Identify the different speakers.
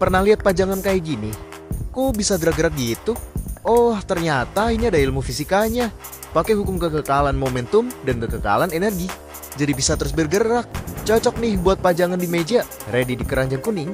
Speaker 1: Pernah lihat pajangan kayak gini? Kok bisa gerak-gerak gitu? Oh, ternyata ini ada ilmu fisikanya. Pakai hukum kekekalan momentum dan kekekalan energi. Jadi bisa terus bergerak. Cocok nih buat pajangan di meja. Ready di keranjang kuning.